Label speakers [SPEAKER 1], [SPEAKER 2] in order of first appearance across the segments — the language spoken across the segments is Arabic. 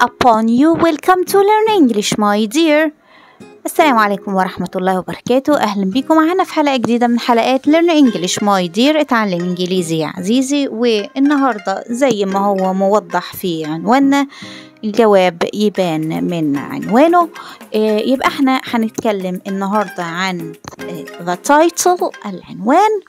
[SPEAKER 1] upon you. Welcome to learn English my dear. السلام عليكم ورحمة الله وبركاته. أهلا بكم. معنا في حلقة جديدة من حلقات Learn English My Dear. اتعلم إنجليزي يا عزيزي. والنهاردة زي ما هو موضح في عنواننا الجواب يبان من عنوانه. يبقى إحنا هنتكلم النهاردة عن the title العنوان.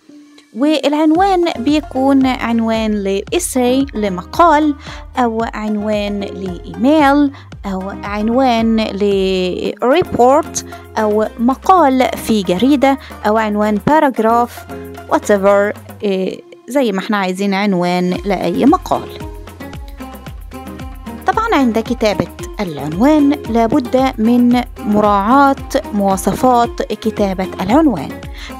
[SPEAKER 1] والعنوان بيكون عنوان لإساي لمقال أو عنوان لإيميل أو عنوان ل report أو مقال في جريدة أو عنوان paragraph whatever زي ما إحنا عايزين عنوان لأي مقال. طبعا عند كتابة العنوان لابد من مراعاة مواصفات كتابة العنوان.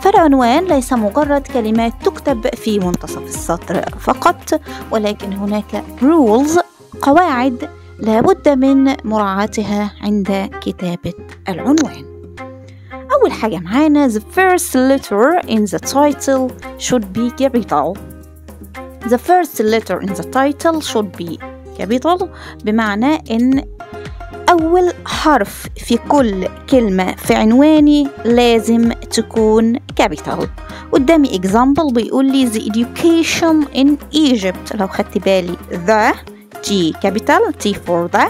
[SPEAKER 1] فالعنوان ليس مجرد كلمات تكتب في منتصف السطر فقط ولكن هناك rules قواعد لابد من مراعاتها عند كتابة العنوان. أول حاجة معانا the first letter in the title should be capital. The first letter in the title should be capital بمعنى إن أول حرف في كل كلمة في عنواني لازم تكون capital قدامي example بيقول لي the education in Egypt. لو خدت بالي the T capital T for the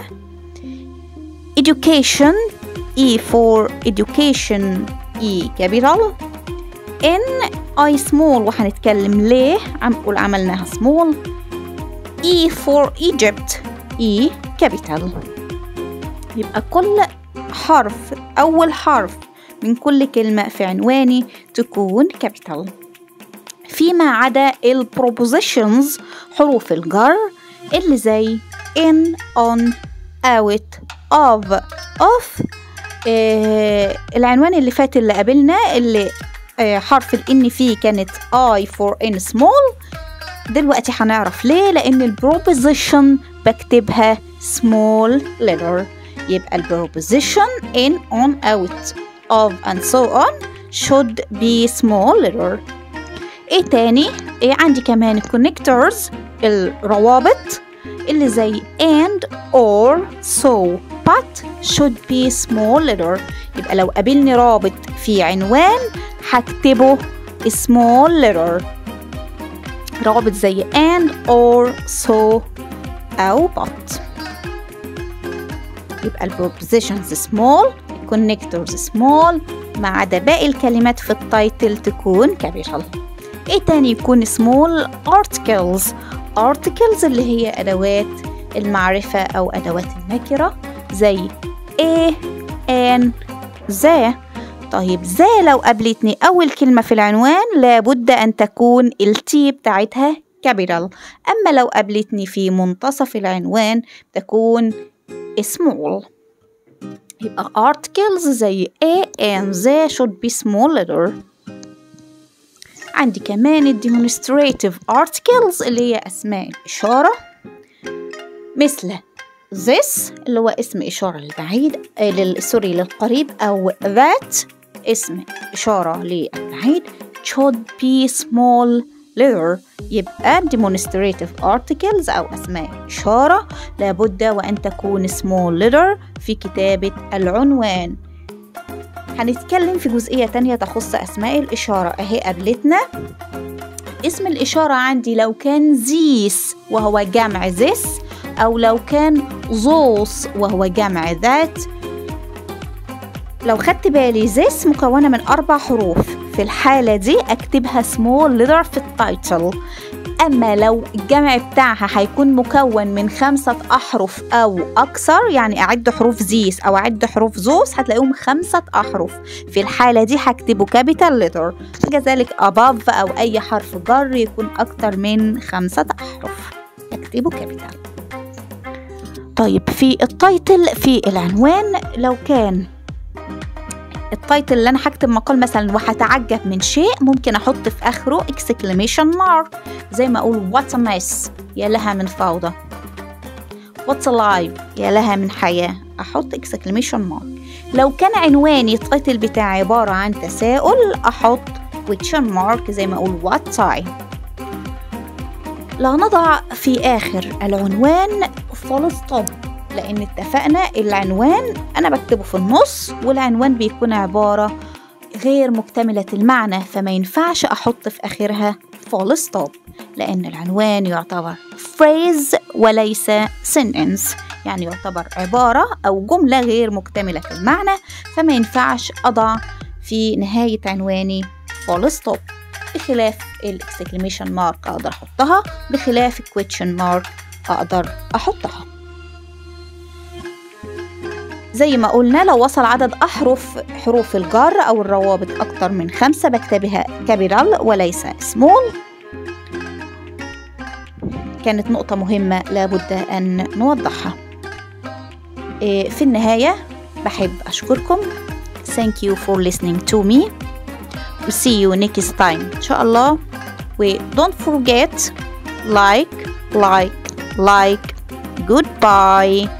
[SPEAKER 1] education e for education e capital. In i small وهنتكلم ليه؟ عم قول عملناها small. E for Egypt. E capital. يبقى كل حرف أول حرف من كل كلمة في عنواني تكون capital. فيما عدا ال prepositions حروف الجر اللي زي in on out of of آه العنوان اللي فات اللي قابلنا اللي آه حرف الإن فيه كانت I for in small دلوقتي هنعرف ليه لأن البروبوزيشن بكتبها small letter. يبقى البروبوزيشن in on out of and so on should be small letter. إيه تاني؟ إيه عندي كمان؟ connectors الروابط اللي زي and or so. But should be small letter. يبقى لو قابلني رابط في عنوان هكتبه small letter. رابط زي and or so أو but. يبقى ال prepositions small connectors small ما عدا باقي الكلمات في ال title تكون capital. إيه تاني يكون small articles. articles اللي هي أدوات المعرفة أو أدوات النكرة زي a an the طيب the لو قابلتني أول كلمة في العنوان لابد أن تكون ال T بتاعتها capital. أما لو قابلتني في منتصف العنوان تكون small. يبقى articles زي a and the should be small letter عندي كمان ال demonstrative articles اللي هي أسماء الإشارة. مثل this اللي هو اسم إشارة للبعيد لل... سوري للقريب أو that. اسم إشارة للبعيد should be small letter. يبقى demonstrative articles أو أسماء إشارة. لابد وأن تكون small letter في كتابة العنوان. هنتكلم في جزئية تانية تخص أسماء الإشارة. أهي قابلتنا. اسم الإشارة عندي لو كان زيس وهو جمع this أو لو كان زوس وهو جمع ذات لو خدت بالي this مكونة من أربع حروف. في الحالة دي أكتبها small letter في التايتل أما لو الجمع بتاعها هيكون مكون من خمسة أحرف أو أكثر يعني أعد حروف زيس أو أعد حروف زوس هتلاقيهم خمسة أحرف. في الحالة دي هكتبه capital letter. كذلك above أو أي حرف جر يكون أكتر من خمسة أحرف. أكتبه capital. طيب في ال title في العنوان لو كان ال title اللي أنا هكتب مقال مثلا وهتعجب من شيء ممكن أحط في آخره exclamation mark. زي ما أقول what a mess. يا لها من فوضى. what a life يا لها من حياة. أحط exclamation mark. لو كان عنواني ال title بتاعي عبارة عن تساؤل أحط question mark زي ما أقول what time. لا نضع في آخر العنوان full stop لأن اتفقنا العنوان أنا بكتبه في النص والعنوان بيكون عبارة غير مكتملة المعنى فما ينفعش أحط في آخرها full stop لأن العنوان يعتبر phrase وليس sentence يعني يعتبر عبارة أو جملة غير مكتملة المعنى فما ينفعش أضع في نهاية عنواني full stop بخلاف ال exclamation mark أقدر أحطها بخلاف ال question mark أقدر أحطها. زي ما قلنا لو وصل عدد أحرف حروف الجر أو الروابط أكتر من خمسة بكتبها capital وليس small كانت نقطة مهمة لابد أن نوضحها. في النهاية بحب أشكركم. Thank you for listening to me. See you next time. إن شاء الله. و don't forget like like like. Goodbye.